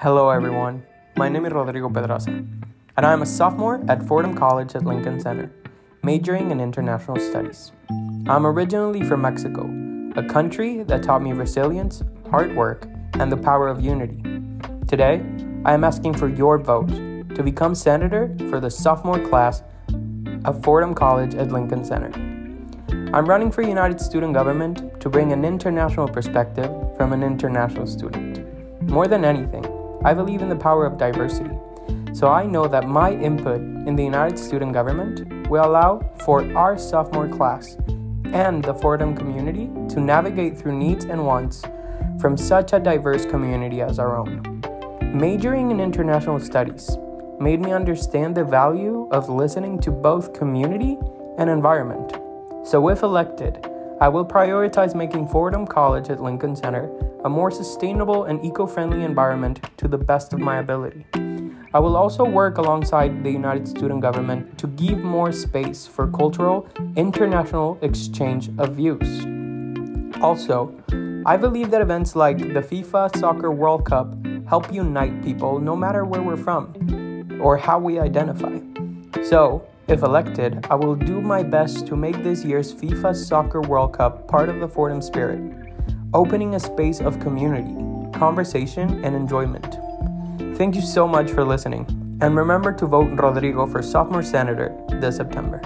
Hello, everyone. My name is Rodrigo Pedraza, and I am a sophomore at Fordham College at Lincoln Center, majoring in international studies. I'm originally from Mexico, a country that taught me resilience, hard work, and the power of unity. Today, I am asking for your vote to become senator for the sophomore class of Fordham College at Lincoln Center. I'm running for United Student Government to bring an international perspective from an international student. More than anything, I believe in the power of diversity. So I know that my input in the United Student Government will allow for our sophomore class and the Fordham community to navigate through needs and wants from such a diverse community as our own. Majoring in international studies made me understand the value of listening to both community and environment. So, if elected, I will prioritize making Fordham College at Lincoln Center a more sustainable and eco friendly environment to the best of my ability. I will also work alongside the United Student Government to give more space for cultural, international exchange of views. Also, I believe that events like the FIFA Soccer World Cup help unite people no matter where we're from or how we identify. So, if elected, I will do my best to make this year's FIFA Soccer World Cup part of the Fordham spirit, opening a space of community, conversation, and enjoyment. Thank you so much for listening, and remember to vote Rodrigo for sophomore senator this September.